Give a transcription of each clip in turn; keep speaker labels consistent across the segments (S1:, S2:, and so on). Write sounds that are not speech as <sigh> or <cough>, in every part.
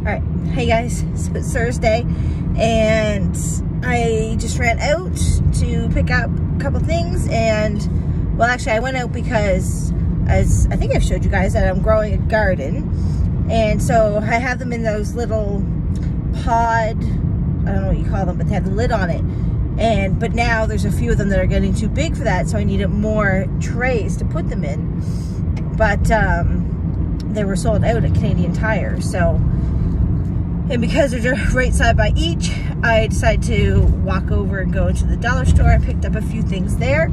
S1: All right, hey guys, so it's Thursday and I just ran out to pick up a couple things and well actually I went out because as I think I've showed you guys that I'm growing a garden and so I have them in those little pod, I don't know what you call them, but they have the lid on it and but now there's a few of them that are getting too big for that so I needed more trays to put them in but um, they were sold out at Canadian Tire so and because they're right side by each, I decided to walk over and go into the dollar store. I picked up a few things there.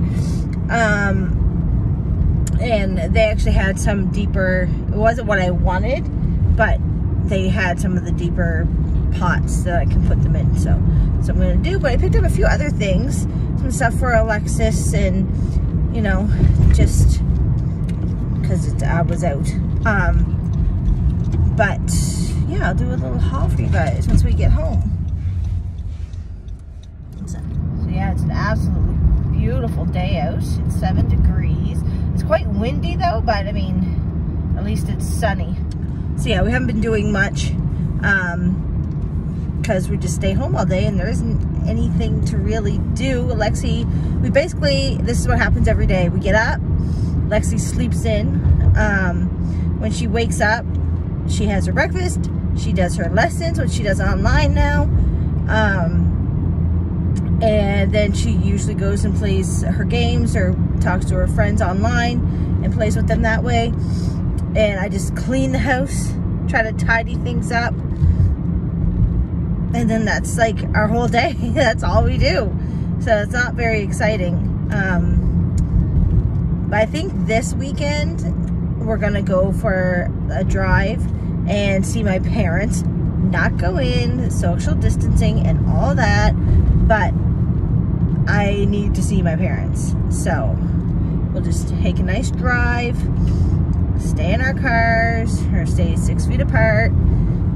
S1: Um, and they actually had some deeper, it wasn't what I wanted, but they had some of the deeper pots that I can put them in. So, so I'm going to do, but I picked up a few other things, some stuff for Alexis and, you know, just because I was out. Um, but yeah, I'll do a little haul for you guys once we get home. So, so yeah, it's an absolutely beautiful day out. It's seven degrees. It's quite windy though, but I mean, at least it's sunny. So yeah, we haven't been doing much um, because we just stay home all day and there isn't anything to really do. Lexi, we basically, this is what happens every day. We get up, Lexi sleeps in. Um, when she wakes up, she has her breakfast, she does her lessons, which she does online now. Um, and then she usually goes and plays her games or talks to her friends online and plays with them that way. And I just clean the house, try to tidy things up. And then that's like our whole day. <laughs> that's all we do. So it's not very exciting. Um, but I think this weekend we're gonna go for a drive and see my parents. Not go in, social distancing and all that, but I need to see my parents. So we'll just take a nice drive, stay in our cars, or stay six feet apart. <laughs>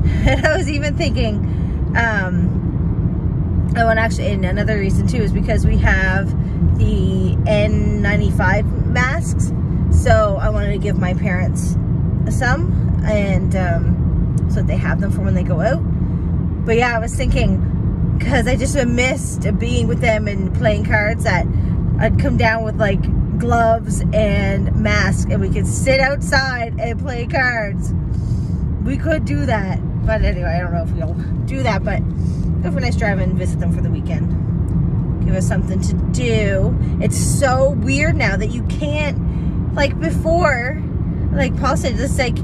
S1: And I was even thinking, um, oh, and actually, and another reason too is because we have the N95 masks. So I wanted to give my parents some and um, so they have them for when they go out. But yeah, I was thinking, because I just missed being with them and playing cards that I'd come down with like gloves and mask and we could sit outside and play cards. We could do that. But anyway, I don't know if we'll do that, but go for a nice drive and visit them for the weekend. Give us something to do. It's so weird now that you can't, like before, like Paul said, it's like,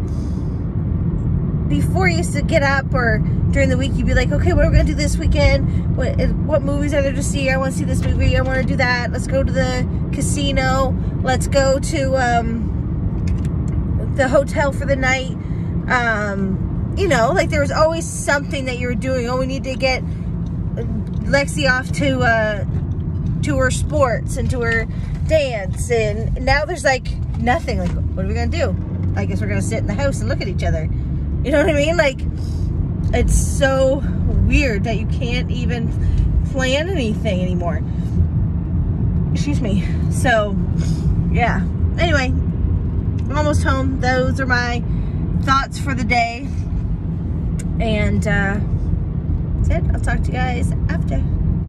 S1: before you used to get up or during the week you'd be like okay what are we gonna do this weekend? What what movies are there to see? I want to see this movie. I want to do that. Let's go to the casino. Let's go to um, the hotel for the night. Um, you know like there was always something that you were doing. Oh we need to get Lexi off to uh, to her sports and to her dance. And now there's like nothing. Like what are we gonna do? I guess we're gonna sit in the house and look at each other you know what I mean? Like, it's so weird that you can't even plan anything anymore. Excuse me. So, yeah. Anyway, I'm almost home. Those are my thoughts for the day. And uh, that's it. I'll talk to you guys after.